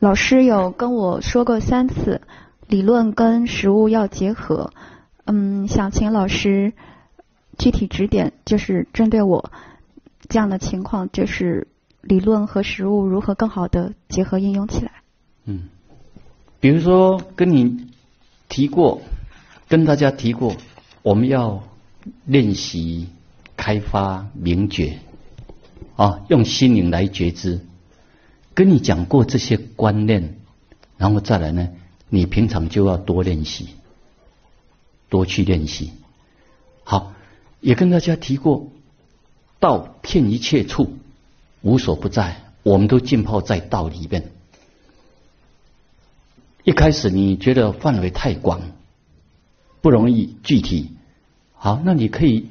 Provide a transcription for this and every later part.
老师有跟我说过三次，理论跟实物要结合。嗯，想请老师具体指点，就是针对我这样的情况，就是理论和实物如何更好的结合应用起来。嗯，比如说跟你提过，跟大家提过，我们要练习开发明觉啊，用心灵来觉知。跟你讲过这些观念，然后再来呢，你平常就要多练习，多去练习。好，也跟大家提过，道遍一切处，无所不在，我们都浸泡在道里面。一开始你觉得范围太广，不容易具体。好，那你可以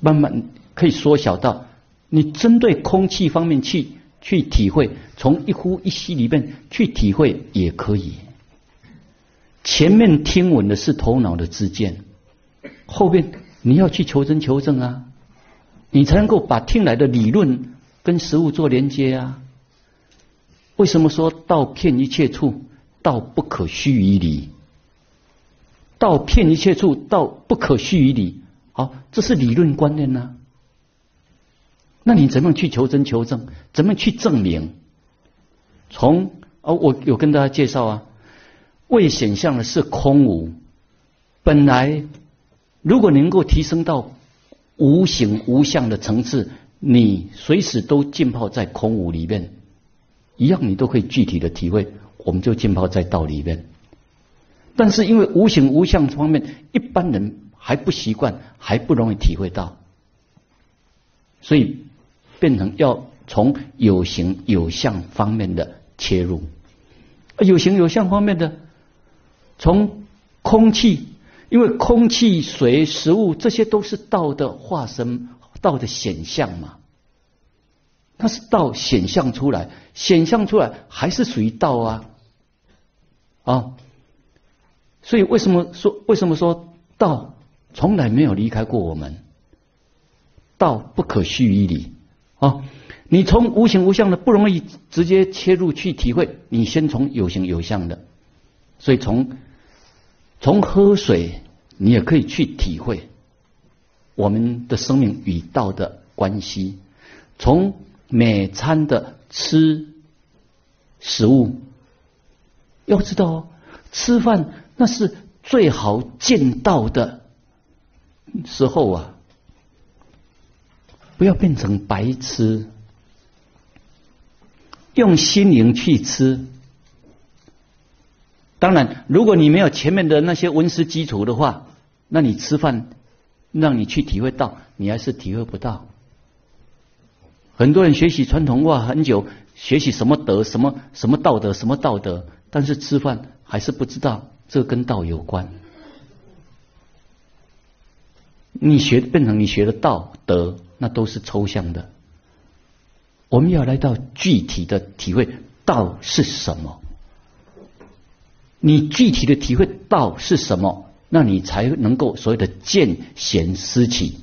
慢慢可以缩小到你针对空气方面去去体会，从一呼一吸里面去体会也可以。前面听闻的是头脑的知见，后面你要去求真求证啊，你才能够把听来的理论跟实物做连接啊。为什么说道骗一切处？道不可虚于理，道骗一切处，道不可虚于理。好，这是理论观念呢。那你怎么去求真求证？怎么去证明？从哦，我有跟大家介绍啊，未显象的是空无。本来如果能够提升到无形无相的层次，你随时都浸泡在空无里面，一样你都可以具体的体会。我们就浸泡在道里面，但是因为无形无相方面，一般人还不习惯，还不容易体会到，所以变成要从有形有相方面的切入。有形有相方面的，从空气，因为空气、水、食物这些都是道的化身，道的显象嘛。它是道显象出来，显象出来还是属于道啊。啊，所以为什么说为什么说道从来没有离开过我们？道不可虚于理啊！你从无形无相的不容易直接切入去体会，你先从有形有相的，所以从从喝水你也可以去体会我们的生命与道的关系，从每餐的吃食物。要知道哦，吃饭那是最好见到的时候啊！不要变成白吃，用心灵去吃。当然，如果你没有前面的那些文思基础的话，那你吃饭让你去体会到，你还是体会不到。很多人学习传统文化很久，学习什么德、什么什么道德、什么道德。但是吃饭还是不知道这跟道有关。你学变成你学的道德，那都是抽象的。我们要来到具体的体会道是什么。你具体的体会道是什么，那你才能够所谓的见贤思齐，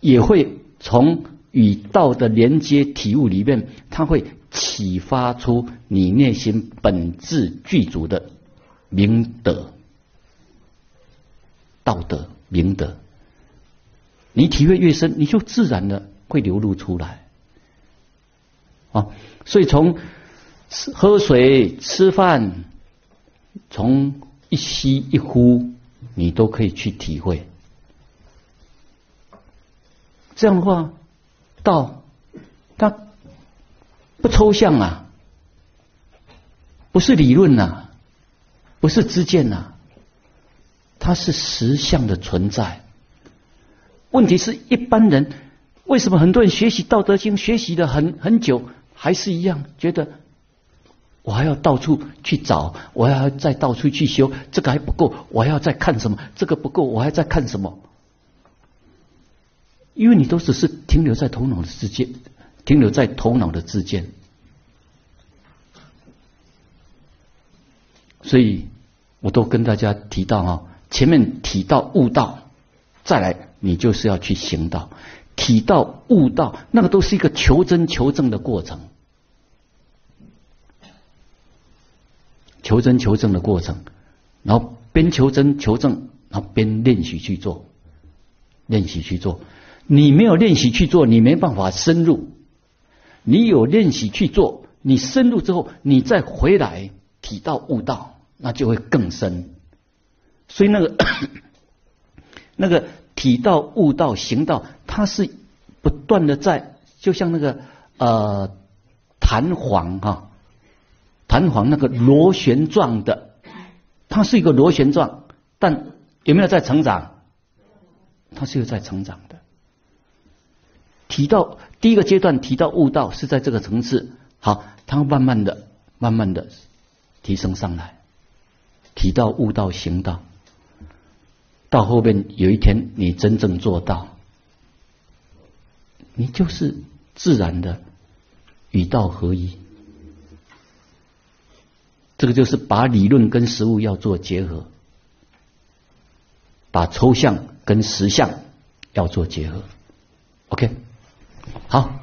也会从与道的连接体悟里面，他会。启发出你内心本质具足的明德、道德、明德，你体会越深，你就自然的会流露出来啊。所以从喝水、吃饭，从一吸一呼，你都可以去体会。这样的话，道它。不抽象啊，不是理论呐，不是知见呐，它是实相的存在。问题是一般人为什么很多人学习《道德经》学习的很很久，还是一样觉得我还要到处去找，我还要再到处去修，这个还不够，我还要再看什么？这个不够，我还在看什么？因为你都只是停留在头脑的世界。停留在头脑的之间，所以我都跟大家提到啊，前面提到悟道，再来你就是要去行道，体道悟道，那个都是一个求真求证的过程。求真求证的过程，然后边求真求证，然后边练习去做，练习去做。你没有练习去做，你没办法深入；你有练习去做，你深入之后，你再回来体道悟道，那就会更深。所以那个那个体道悟道行道，它是不断的在，就像那个呃弹簧哈。弹簧那个螺旋状的，它是一个螺旋状，但有没有在成长？它是有在成长的。提到第一个阶段，提到悟道是在这个层次，好，它慢慢的、慢慢的提升上来，提到悟道、行道，到后面有一天你真正做到，你就是自然的与道合一。这个就是把理论跟实物要做结合，把抽象跟实相要做结合，OK 好。